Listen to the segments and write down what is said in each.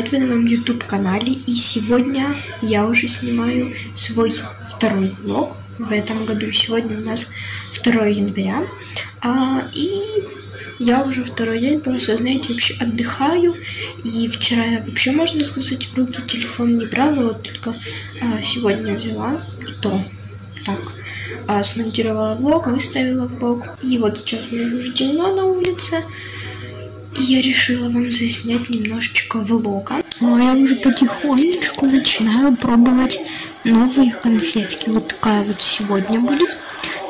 привет! Вы на моем YouTube канале и сегодня я уже снимаю свой второй влог в этом году. Сегодня у нас 2 января а, и я уже второй день просто, знаете, вообще отдыхаю. И вчера я вообще, можно сказать, в руки телефон не брала, вот только а, сегодня взяла и то так а, смонтировала влог, выставила влог. И вот сейчас уже темно на улице я решила вам заснять немножечко влога. Ну, а я уже потихонечку начинаю пробовать новые конфетки. Вот такая вот сегодня будет.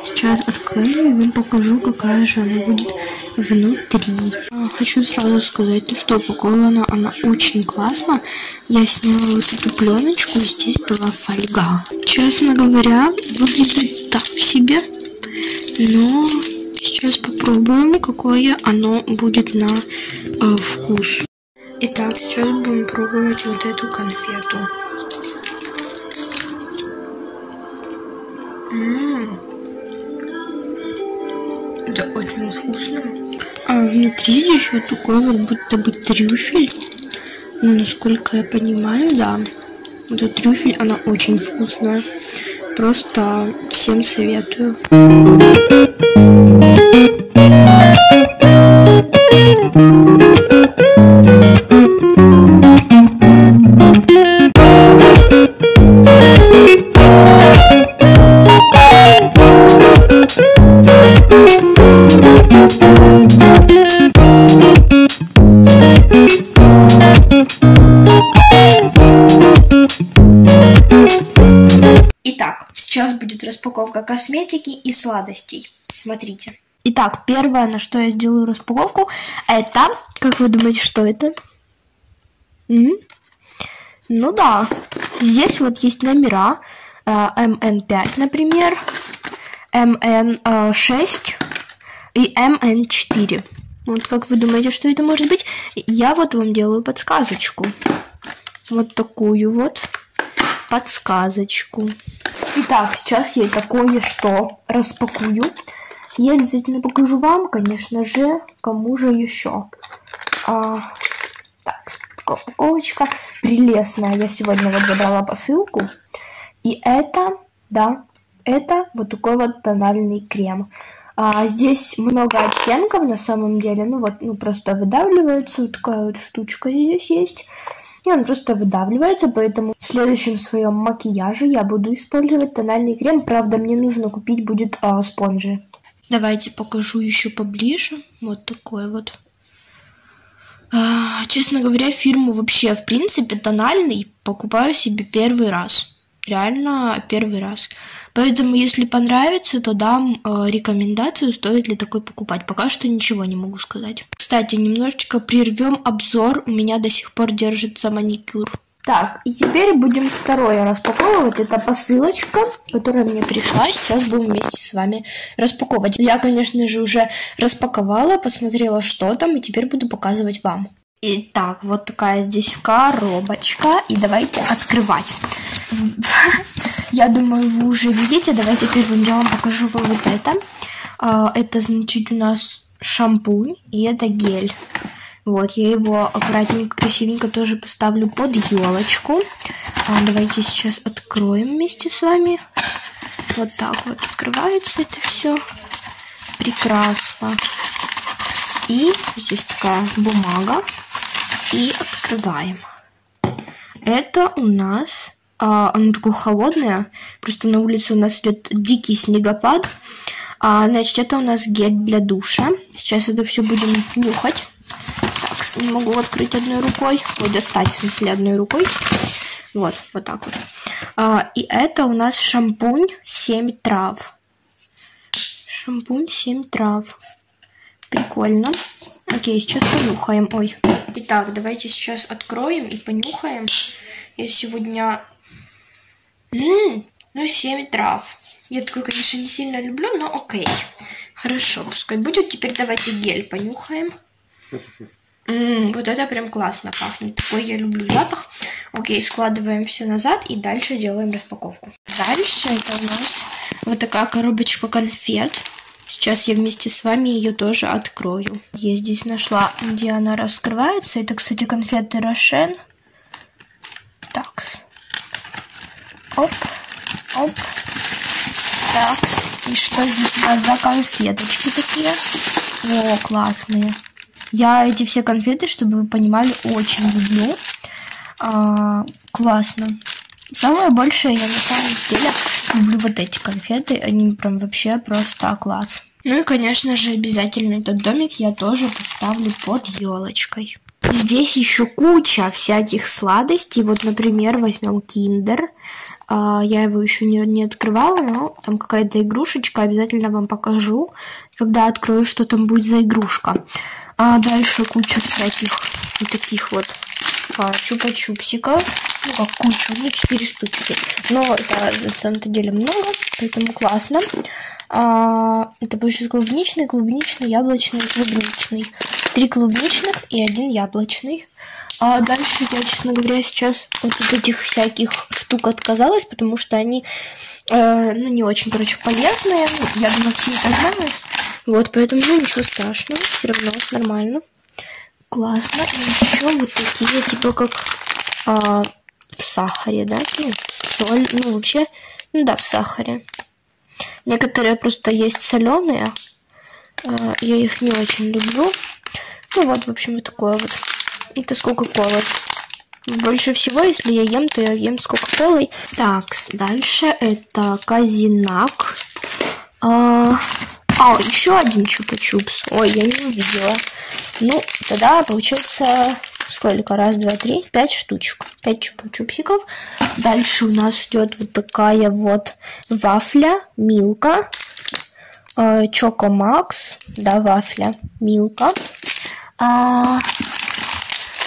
Сейчас открою и вам покажу, какая же она будет внутри. А, хочу сразу сказать, ну что, упакована она очень классно. Я сняла вот эту пленочку, и здесь была фольга. Честно говоря, выглядит так себе, но Сейчас попробуем, какое оно будет на э, вкус. Итак, сейчас будем пробовать вот эту конфету. Ммм. Это очень вкусно. А внутри здесь вот такой вот будто бы трюфель. Ну, насколько я понимаю, да. Вот этот трюфель, она очень вкусная. Просто всем советую. Итак, сейчас будет распаковка косметики и сладостей. Смотрите. Итак, первое, на что я сделаю распаковку, это, как вы думаете, что это? М? Ну да, здесь вот есть номера, э, МН5, например, МН6 и МН4. Вот как вы думаете, что это может быть? Я вот вам делаю подсказочку. Вот такую вот подсказочку. Итак, сейчас я это кое-что распакую. Я обязательно покажу вам, конечно же, кому же еще. А, так, упаковочка прелестная. Я сегодня вот забрала посылку. И это, да, это вот такой вот тональный крем. А, здесь много оттенков на самом деле. Ну вот, ну просто выдавливается. Вот такая вот штучка здесь есть. И он просто выдавливается, поэтому в следующем своем макияже я буду использовать тональный крем. Правда, мне нужно купить будет а, спонжи. Давайте покажу еще поближе. Вот такой вот. А, честно говоря, фирму вообще, в принципе, тональный покупаю себе первый раз. Реально первый раз. Поэтому, если понравится, то дам э, рекомендацию, стоит ли такой покупать. Пока что ничего не могу сказать. Кстати, немножечко прервем обзор. У меня до сих пор держится маникюр. Так, и теперь будем второе распаковывать. Это посылочка, которая мне пришла. Сейчас будем вместе с вами распаковывать. Я, конечно же, уже распаковала, посмотрела, что там, и теперь буду показывать вам. Итак, вот такая здесь коробочка. И давайте открывать. Я думаю, вы уже видите. Давайте первым делом покажу вам вот это. А, это, значит, у нас шампунь, и это гель. Вот, я его аккуратненько, красивенько тоже поставлю под елочку. А, давайте сейчас откроем вместе с вами. Вот так вот открывается это все. Прекрасно. И здесь такая бумага. И открываем. Это у нас... А, оно такое холодное. Просто на улице у нас идет дикий снегопад. А, значит, это у нас гель для душа. Сейчас это все будем нюхать не могу открыть одной рукой. Ой, достать, в смысле, одной рукой. Вот, вот так вот. А, и это у нас шампунь 7 трав. Шампунь 7 трав. Прикольно. Окей, сейчас понюхаем. Ой. Итак, давайте сейчас откроем и понюхаем. Я сегодня... Ммм, ну 7 трав. Я такой, конечно, не сильно люблю, но окей. Хорошо, пускай будет. Теперь давайте гель понюхаем. М-м, вот это прям классно пахнет. Такой я люблю запах. Окей, складываем все назад и дальше делаем распаковку. Дальше это у нас вот такая коробочка конфет. Сейчас я вместе с вами ее тоже открою. Я здесь нашла, где она раскрывается. Это, кстати, конфеты Рошен. Так. Оп, оп. Так. И что здесь у нас за конфеточки такие? О, классные. Я эти все конфеты, чтобы вы понимали, очень люблю. А, классно. Самое большее я на самом деле люблю вот эти конфеты. Они прям вообще просто класс. Ну и, конечно же, обязательно этот домик я тоже поставлю под елочкой. Здесь еще куча всяких сладостей. Вот, например, возьмем киндер. А, я его еще не, не открывала, но там какая-то игрушечка. Обязательно вам покажу, когда открою, что там будет за игрушка. А дальше куча всяких вот таких вот а, чупа-чупсиков. Ну, как кучу, ну, 4 штучки. Но это на самом-то деле много, поэтому классно. А, это получится клубничный, клубничный, яблочный, клубничный. Три клубничных и один яблочный. А дальше я, честно говоря, сейчас вот от этих всяких штук отказалась, потому что они, э, ну, не очень, короче, полезные. Я думаю, все это знают. Вот, поэтому ну, ничего страшного, все равно нормально. Классно. И еще вот такие, типа как а, в сахаре, да? Ну, соль, ну, вообще, ну да, в сахаре. Некоторые просто есть соленые. А, я их не очень люблю. Ну вот, в общем, вот такое вот. Это с Кока-Колой. Больше всего, если я ем, то я ем с Кока-Колой. Так, дальше это Казинак. А, а еще один чупа-чупс. Ой, я не увидела. Ну, тогда получается сколько? Раз, два, три, пять штучек. Пять чупа-чупсиков. Дальше у нас идет вот такая вот вафля, милка. Э, Чоко Макс, да, вафля, милка. А,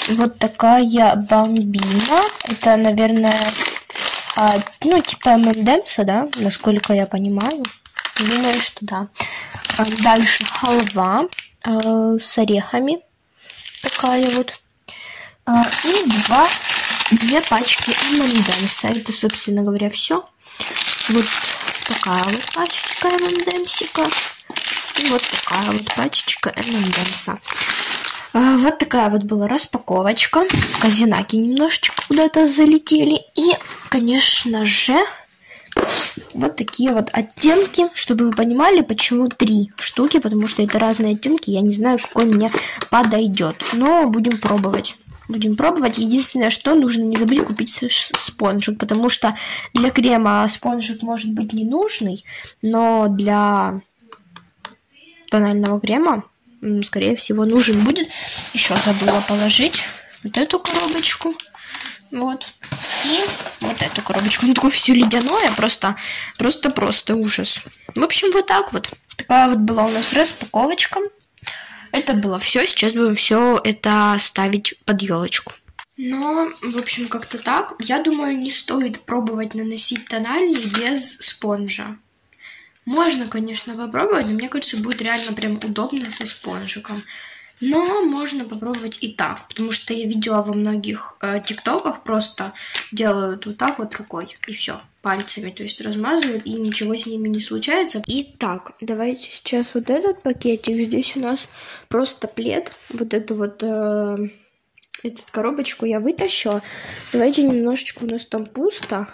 вот такая бомбина. Это, наверное, а, ну, типа ММДМСа, да, насколько я понимаю. Думаю, что да. А, дальше халва э, с орехами. Такая вот. А, и два, две пачки ММДМСа. Это, собственно говоря, все. Вот такая вот пачечка ММДМсика. И вот такая вот пачечка ММДМса. А, вот такая вот была распаковочка. Казинаки немножечко куда-то залетели. И, конечно же, вот такие вот оттенки, чтобы вы понимали, почему три штуки, потому что это разные оттенки, я не знаю, какой мне подойдет, но будем пробовать. Будем пробовать. Единственное, что нужно не забыть купить спонжик, потому что для крема спонжик может быть не нужный, но для тонального крема, скорее всего, нужен будет. Еще забыла положить вот эту коробочку. Вот. И вот эту коробочку. Ну, такое все ледяное, просто, просто, просто ужас. В общем, вот так вот. Такая вот была у нас распаковочка. Это было все. Сейчас будем все это ставить под елочку. Но, в общем, как-то так. Я думаю, не стоит пробовать наносить тональный без спонжа. Можно, конечно, попробовать, но мне кажется, будет реально прям удобно со спонжиком. Но можно попробовать и так, потому что я видела во многих э, тиктоках просто делают вот так вот рукой и все пальцами, то есть размазывают и ничего с ними не случается. Итак, давайте сейчас вот этот пакетик, здесь у нас просто плед, вот эту вот э, эту коробочку я вытащила. Давайте немножечко у нас там пусто,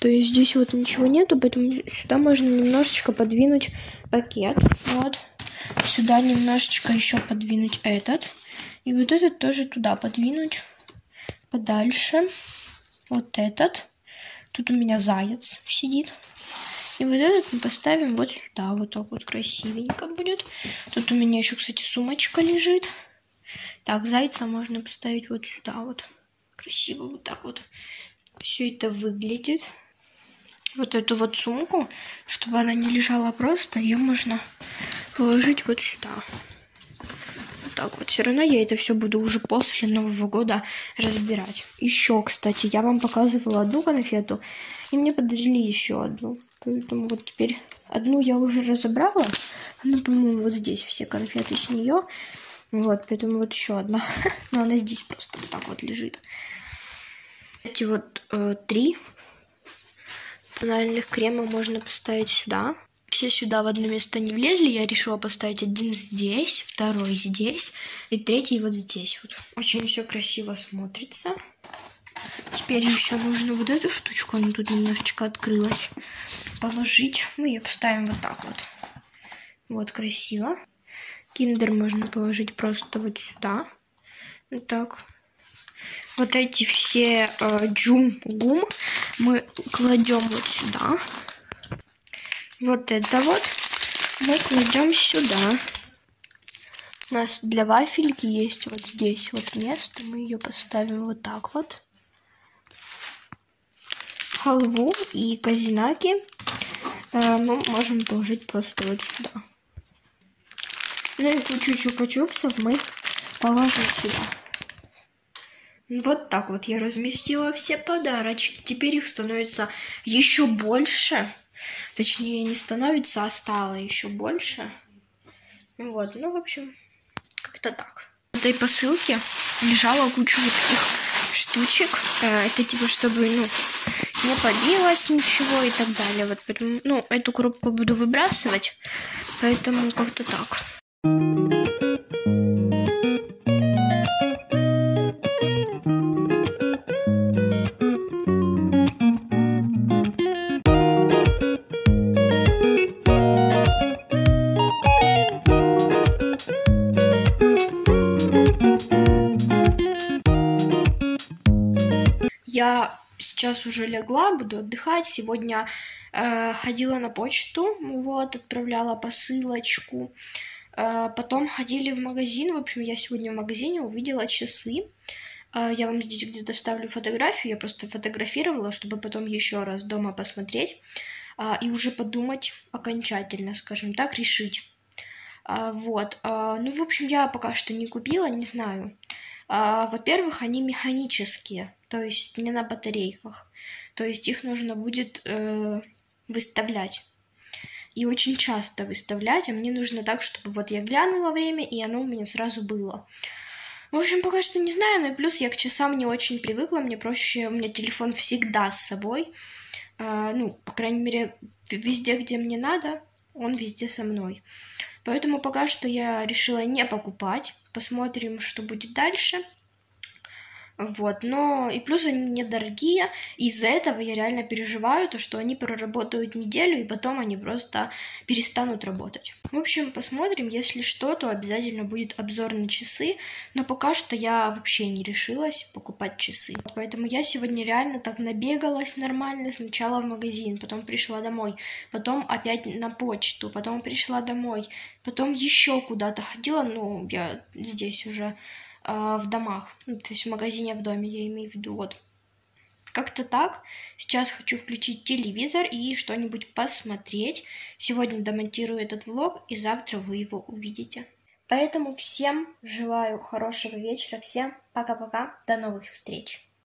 то есть здесь вот ничего нету, поэтому сюда можно немножечко подвинуть пакет, вот. Сюда немножечко еще подвинуть этот. И вот этот тоже туда подвинуть подальше. Вот этот. Тут у меня заяц сидит. И вот этот мы поставим вот сюда. Вот так вот красивенько будет. Тут у меня еще, кстати, сумочка лежит. Так, зайца можно поставить вот сюда вот. Красиво вот так вот. Все это выглядит. Вот эту вот сумку, чтобы она не лежала просто, ее можно положить вот сюда. Так вот. Все равно я это все буду уже после Нового года разбирать. Еще, кстати, я вам показывала одну конфету, и мне подарили еще одну. Поэтому вот теперь одну я уже разобрала. Она, по-моему, вот здесь все конфеты с нее. Вот, поэтому вот еще одна. Но она здесь просто вот так вот лежит. Эти вот э, три тональных крема можно поставить сюда все сюда в одно место не влезли, я решила поставить один здесь, второй здесь и третий вот здесь вот. Очень все красиво смотрится. Теперь еще нужно вот эту штучку, она тут немножечко открылась, положить. Мы ее поставим вот так вот. Вот красиво. Киндер можно положить просто вот сюда. Вот так. Вот эти все э, джум-гум мы кладем вот сюда. Вот это вот мы кладем сюда. У нас для вафельки есть вот здесь вот место. Мы ее поставим вот так вот. Халву и казинаки э, мы можем положить просто вот сюда. Ну и кучу чупа-чупсов мы положим сюда. Вот так вот я разместила все подарочки. Теперь их становится еще больше. Точнее, не становится, а стало еще больше. Вот, ну, в общем, как-то так. В этой посылке лежала куча вот таких штучек. Э, это типа, чтобы, ну, не побилось ничего и так далее. Вот, поэтому, ну, эту коробку буду выбрасывать, поэтому как-то так. Сейчас уже легла, буду отдыхать. Сегодня э, ходила на почту, вот, отправляла посылочку. Э, потом ходили в магазин. В общем, я сегодня в магазине увидела часы. Э, я вам здесь где-то вставлю фотографию. Я просто фотографировала, чтобы потом еще раз дома посмотреть э, и уже подумать окончательно, скажем так, решить. Э, вот. Э, ну, в общем, я пока что не купила, не знаю. А, во-первых, они механические, то есть не на батарейках. То есть их нужно будет э, выставлять. И очень часто выставлять, а мне нужно так, чтобы вот я глянула время, и оно у меня сразу было. В общем, пока что не знаю, но и плюс я к часам не очень привыкла, мне проще, у меня телефон всегда с собой. Э, ну, по крайней мере, везде, где мне надо, он везде со мной. Поэтому пока что я решила не покупать. Посмотрим, что будет дальше. Вот, но и плюс они недорогие, из-за этого я реально переживаю, то, что они проработают неделю, и потом они просто перестанут работать. В общем, посмотрим, если что, то обязательно будет обзор на часы, но пока что я вообще не решилась покупать часы. Поэтому я сегодня реально так набегалась нормально, сначала в магазин, потом пришла домой, потом опять на почту, потом пришла домой, потом еще куда-то ходила, ну, я здесь уже э, в домах, ну, то есть в магазине в доме, я имею в виду, вот. Как-то так. Сейчас хочу включить телевизор и что-нибудь посмотреть. Сегодня домонтирую этот влог, и завтра вы его увидите. Поэтому всем желаю хорошего вечера, всем пока-пока, до новых встреч.